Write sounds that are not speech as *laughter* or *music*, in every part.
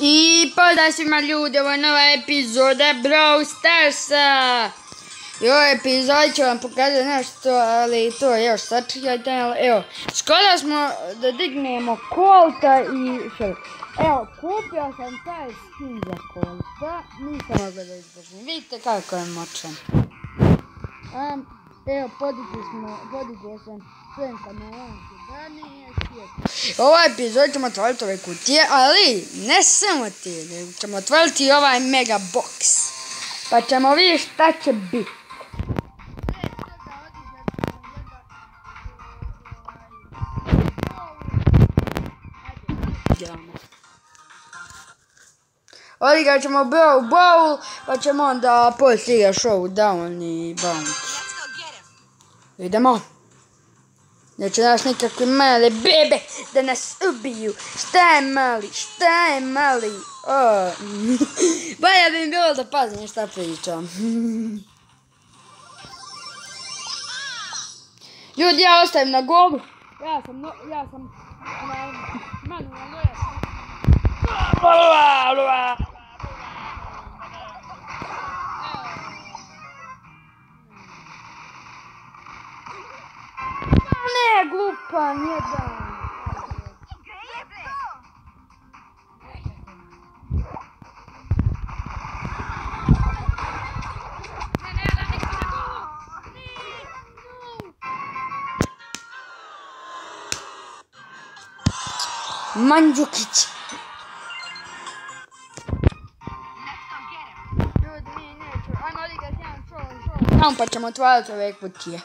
I pozdrav svima ljudi, ovo je nova epizoda Brawl Starsa. I u ovoj epizodi ću vam pokazati nešto, ali to još sačekajte. Evo, skoro smo da dignemo Kolta i? Evo, kupio sam taj skin za Kolta, nisam mogla da izdržim. Vidite kako je moćan. Um, evo, podigli smo, sam Svenka na U ovoj epizodi ćemo otvoriti ove kutije, ali ne samo nego ćemo otvoriti i ovaj mega box. Pa ćemo vidjeti šta će biti. Odigrat ćemo Brawl Bowl, pa ćemo onda poslije Showdown i Bounty. Idemo. Neće nas nikakve male bebe da nas ubiju. Šta je mali, šta je mali? O. *laughs* Bolje bi mi bilo da pazim šta pričam. *laughs* Ljudi, ja ostajem na golu. Ja sam, ja sam, manualno ja sam. Ne, glupan jedan. Mandžukić. Tamo pa ćemo otvarati ove kutije.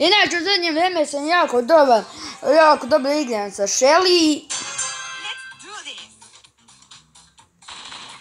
Inače, u zadnje vrijeme sam jako dobar, jako dobro igram sa Shelly.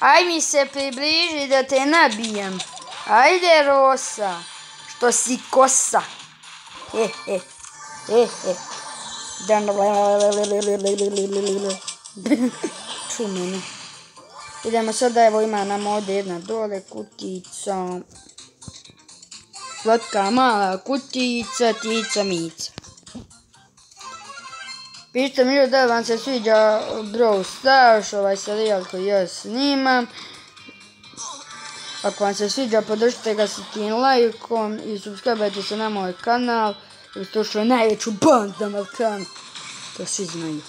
Aj mi se približi da te nabijem. Ajde, Rosa, što si kosa. He, he, he, he. Čumeno. Idemo sada, evo ima nam ovdje jedna dole kutica. Slatka mala kutica, tica mica. Pišite mi da vam se sviđa Brawl Stars, ovaj serijal koji ja snimam. Ako vam se sviđa, podržite ga sa tim lajkom i subscribe se na moj kanal. To što je najveću band na Balkanu. To svi znaju.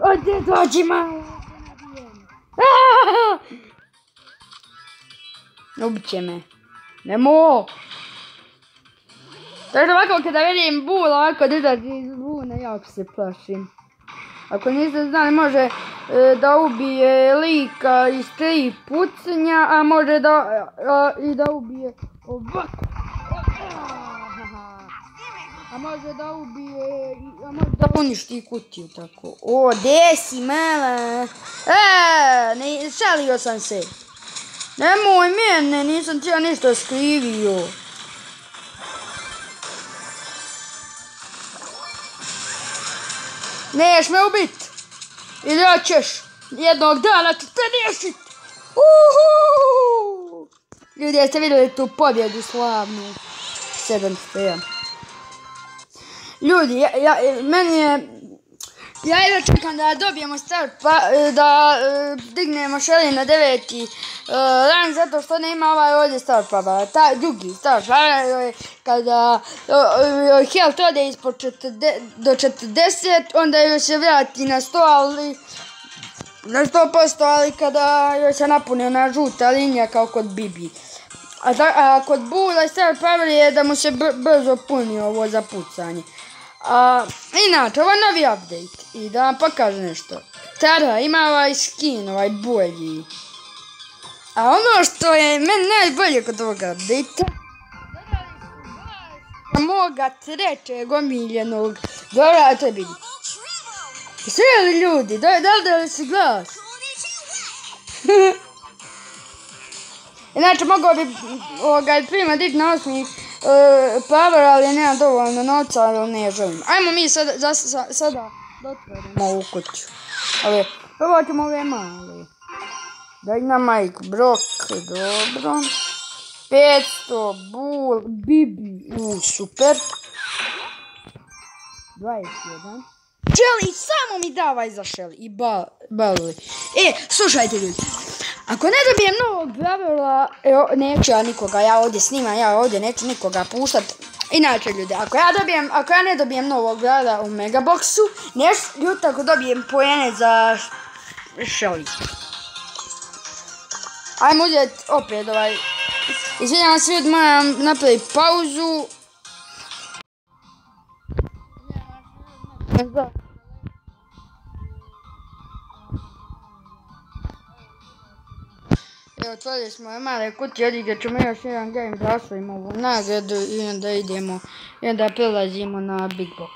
Ode dođi malo! Ubit će me. Nemo! Tako ovako kada vidim bul ovako da izađe iz bune, jako se plašim. Ako niste znali, može e, da ubije lika iz tri pucnja, a može da, i da ubije ovako. A može da ubije, a može da uništi kutiju tako. O, gdje si mala? E, ne, šalio sam se. Nemoj mene, nisam ti ja ništa skrivio. Neš me ubit. Ili hoćeš jednog dana ću te riješit. Ljudi, jeste vidjeli tu pobjedu slavnu? 7-1. Ljudi, ja, meni je... Ja jedva čekam da dobijemo start, pa da uh, dignemo Shelly na deveti ran, zato što nema ovaj ovdje start pa ta drugi start pa kada uh, uh, health ode ispod 40, do 40, onda joj se vrati na 100, ali na 100%, ali kada joj se napune ona žuta linija kao kod Bibi. A, kod Bula start power je da mu se br brzo puni ovo za pucanje. A, inače, ovo je novi update i da vam pokažem nešto. Tara ima ovaj skin, ovaj bolji. A ono što je meni najbolje kod ovoga update-a, moga trećeg omiljenog, dobra, to vidi. Sve li ljudi, da, da li si glas? *laughs* Inače, mogao bi ovoga dići na osmi Uh, power, ali nemam dovoljno novca, ali ne želim. Ajmo mi sada, za, sa, sada da otvorimo ovu kuću. Ove, prvo ćemo ove male. Da ima Mike Brock, dobro. 500, Bull, Bibi, u, super. 21. Shelly, samo mi davaj za Shelly. I ba, balovi. E, slušajte ljudi. Ako ne dobijem novog pravila, neću ja nikoga, ja ovdje snimam, ja ovdje neću nikoga puštat. Inače ljudi, ako ja dobijem, ako ja ne dobijem novog pravila u Megaboxu, neš ljudi ako dobijem pojene za Shelly. Ajmo uzeti opet ovaj... Izvinjavam se ljudi, moram napraviti pauzu. Evo, otvorili smo male kutije, odigrat ćemo još jedan game da ovu nagradu i onda idemo, i onda prelazimo na Big Box.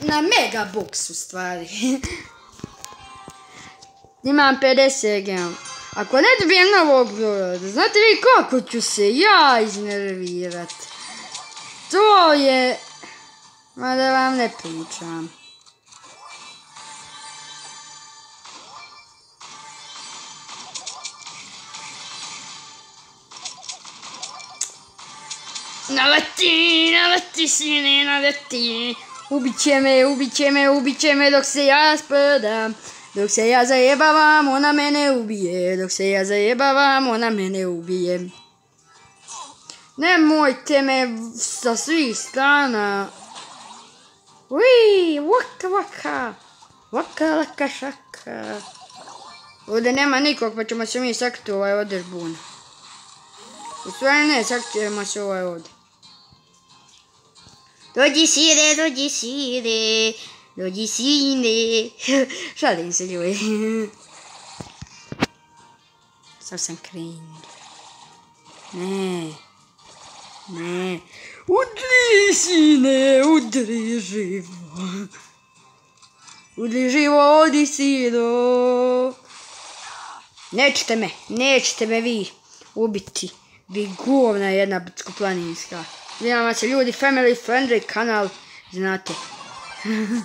Na Mega Box u stvari. *laughs* Imam 50 gram. Ako ne dobijem novog broja, znate vi kako ću se ja iznervirat? To je... Ma da vam ne pričam. Naleti, naleti sine, naleti. Ubit će me, ubit će me, ubit će me dok se ja sprdam. Dok se ja zajebavam, ona mene ubije. Dok se ja zajebavam, ona mene ubije. Nemojte me sa svih strana. Ui, vaka, vaka. Vaka, laka, šaka. Ovdje nema nikog, pa ćemo se mi sakriti ovaj održbun. U stvari ne, sakrijemo se ovaj ovdje. Dođi sire, dođi sire, dođi sine. Šalim se ljudi. Sam cringe. Ne. Ne. Udri sine, udri živo. Udri. Nećete me, nećete me vi ubiti. Vi govna jedna brdsko-planinska. Znamo se ljudi, family friendly kanal, znate. *laughs*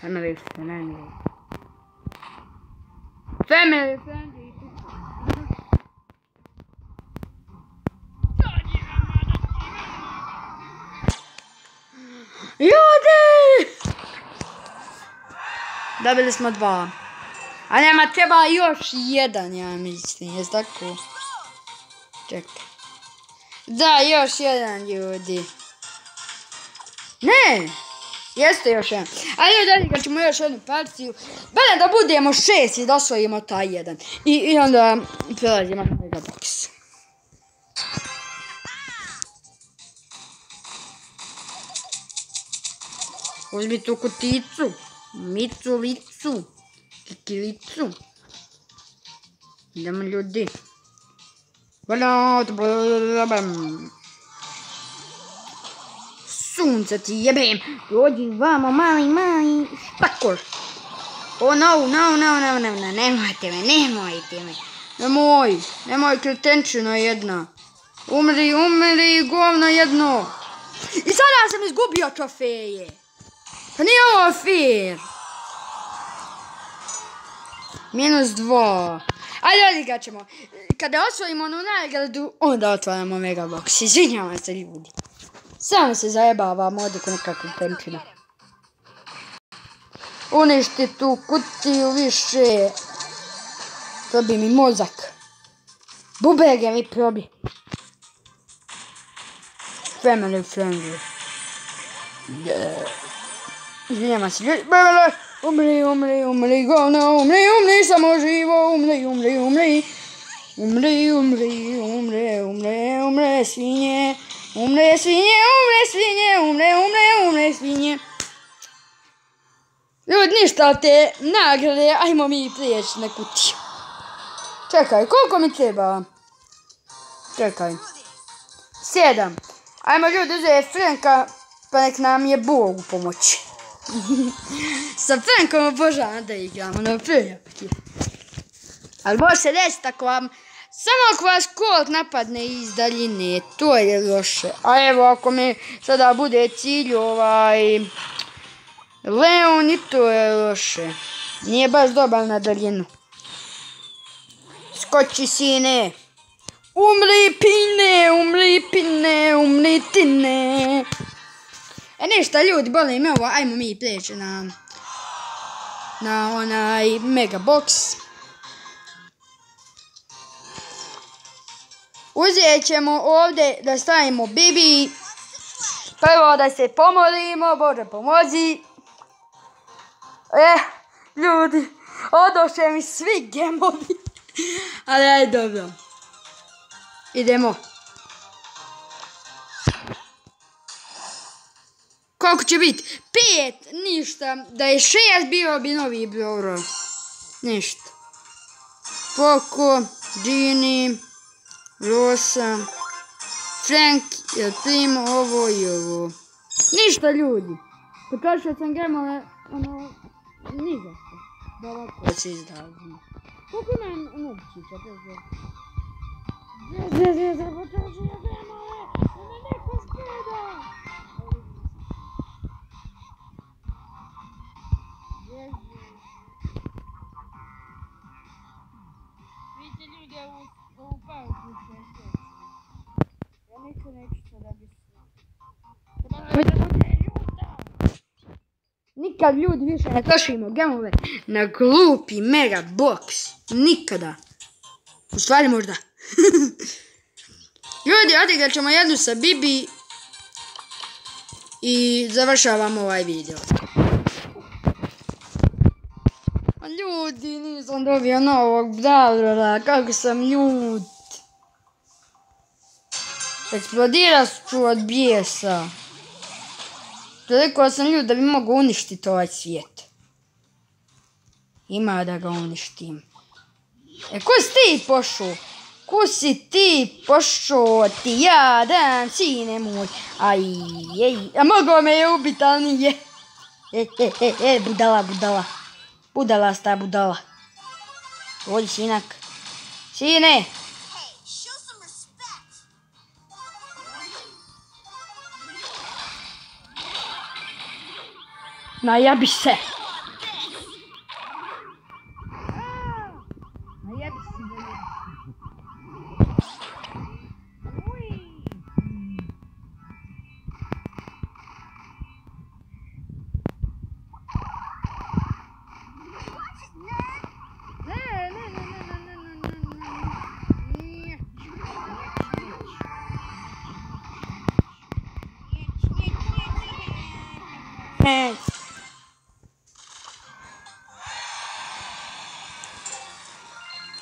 family friendly. Family friendly. Ljudi! Dobili smo dva. A nema treba još jedan, ja mislim, jes tako? Čekaj. Da, još jedan ljudi. Ne! Jeste još jedan. Ajde dalje kad ćemo još jednu partiju. Bada da budemo šest i da osvojimo taj jedan. I, i onda prelazimo na Megabox. Uzmi tu kuticu. Micu, licu. Kikilicu. Idemo ljudi. Voilà, Sunce ti jebem. Dođi vamo, mali, mali. Štakor. Oh no, no, no, no, no, no, nemojte me, nemojte me. Nemoj, nemoj kretenčina jedna. Umri, umri, govno jedno. I sada sam izgubio trofeje. Pa nije ovo fair. Minus dva. Ajde, odigrat ćemo. Kada osvojimo onu nagradu, onda otvaramo Megabox. Izvinjavam se ljudi. Samo se zajebavamo ovdje ko nekakvim tenčina. Uništi tu kutiju više. Probi mi mozak. Bubege mi probi. Family friendly. Yeah. Izvinjavam se ljudi. Umri, umri, umri, govno, umri, umri, samo živo, umri, umri, umri. Umri, umri, umre, umre, umre, svinje. Umre, svinje, umre, svinje, umre, umre, umre, svinje. Ljudi, ništa te nagrade, ajmo mi prijeći na kutiju. Čekaj, koliko mi treba? Čekaj. Sedam. Ajmo ljudi uzeti Franka, pa nek nam je Bog u pomoći. *laughs* Sa Frankom obožavam da igramo na prijatelji. Ali može se desiti ako vam, samo ako vas kolt napadne iz daljine, to je loše. A evo ako mi sada bude cilj ovaj Leon i to je loše. Nije baš dobar na daljinu. Skoči sine. Umri pine, umri pine, umri tine. E ništa ljudi, boli me ovo, ajmo mi prijeći na, na onaj mega box. Uzet ćemo ovdje da stavimo Bibi. Prvo da se pomolimo, Bože pomozi. Eh, ljudi, odoše mi svi gemovi. *laughs* Ali ajde, dobro. Idemo. Koliko će biti? Pet, ništa. Da je šest bio bi novi broj. Ništa. Poco, Gini, Rosa, Frank, El Primo, ovo i ovo. Ništa ljudi. Pokašao sam gemove, ono, nizašto. Da ovako se izdavimo. Koliko imam novčića, pokažu ja gemove, Nikad ljudi više ne trošimo gemove na glupi mega box. Nikada. U stvari možda. *laughs* ljudi, odigrat ćemo jednu sa Bibi i završavamo ovaj video. Ljudi, nisam dobio novog brawlera, kako sam ljut. Eksplodirat ću od bijesa. Toliko sam ljud da bi mogu uništiti ovaj svijet. Ima da ga uništim. E, ko si ti pošao? Ko si ti pošao ti jadan, sine moj? Aj, ej, a mogao me je ubiti, ali nije. E, e, e, e, budala, budala. Budala sta budala. Vodi sinak. Sine! Najabi se!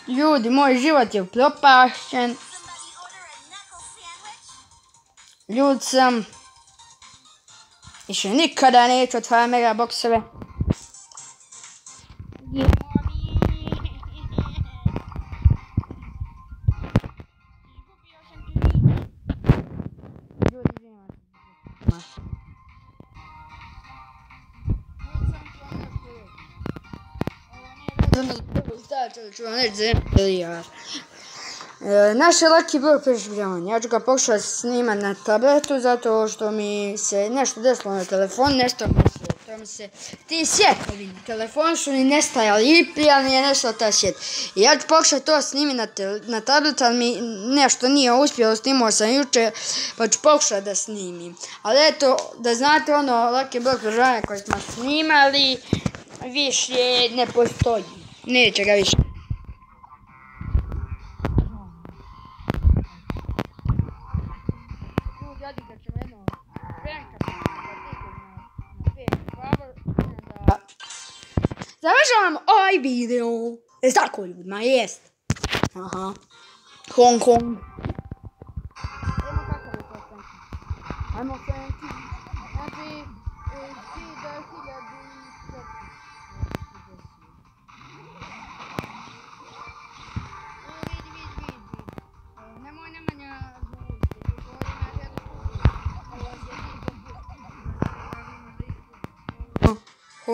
Ljudi, moj život je propašćen. Somebody order a knuckle sandwich? Ljud sam. Više nikada neću otvarati mega boksove. E, Naš je laki broj preživljavanja. Ja ću ga pokušati snimat na tabletu zato što mi se nešto desilo na telefon, nešto mi se, to mi se, ti na telefon su mi nestajali i prije mi je nešto ta sjet. Ja ću pokušati to snimiti na, na tablet, ali mi nešto nije uspjelo, snimao sam juče, pa ću pokušati da snimim. Ali eto, da znate ono, laki broj preživljavanja koji smo snimali, više ne postoji. Neće ga više. Završavam ovaj video. Jes tako ljudima, jest. Aha. Hong Kong. Ajmo kakav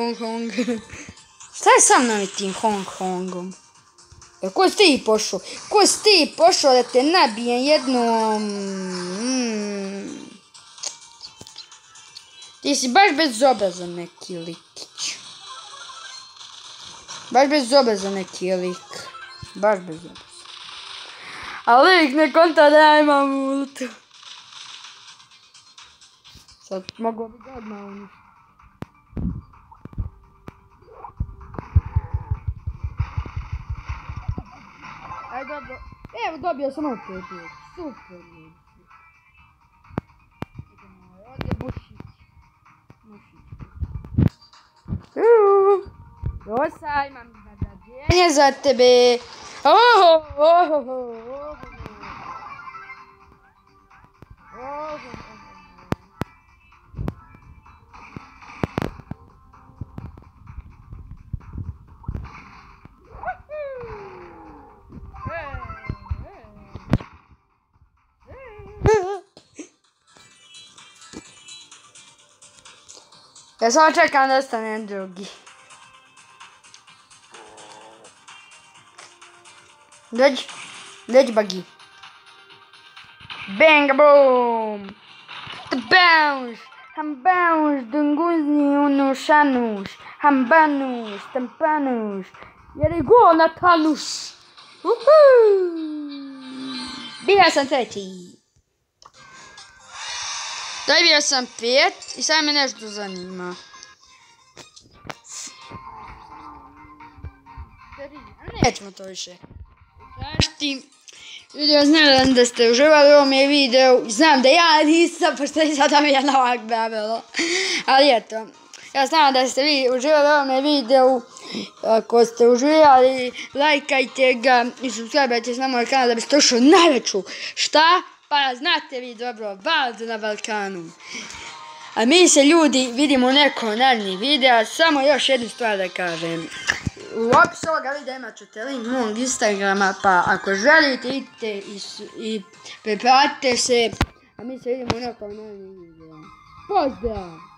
Hong Kong. *laughs* Šta je sa mnom i tim Hong Kongom? E, ko si ti pošao? Ko si ti pošao da te nabijem jednom... Mm. Ti si baš bezobrazan neki likić. Baš bezobrazan neki lik. Baš bezobrazan. A lik ne konta da ja imam ultu. Sad mogu bi ga odmah uništiti. Aj dobro. Evo dobio sam opet riječ. Super riječ. Idemo ovdje bušić. Bušić. Uuu. Rosa, imam nagrađenje za tebe. Oho, oho, oho, oho. Oho, Ja samo čekam da stanem drugi. Dođi, dođi bagi. Bang boom! Bounce! Ham bounce, dunguzni unu šanuš, ham banuš, tampanuš, jer je gol na tanuš. Uhu! Dobio sam pet i sad me nešto zanima. Nećemo to više. Zašti. Znam da ste uživali u ovom videu. Znam da ja nisam, *laughs* pošto je sada mi je novak babelo. Ali eto. Ja znam da ste vi uživali u ovom videu. Ako ste uživali, lajkajte ga i subscribe-ajte se na moj kanal da biste ušli najveću. Šta? Pa znate vi dobro, Bald na Balkanu. A mi se ljudi vidimo u nekom narednih videa. Samo još jednu stvar da kažem. U opisu ovoga videa imat ćete link mog Instagrama, pa ako želite idite i, i prepratite se. A mi se vidimo u nekom narednih videa. Pozdrav!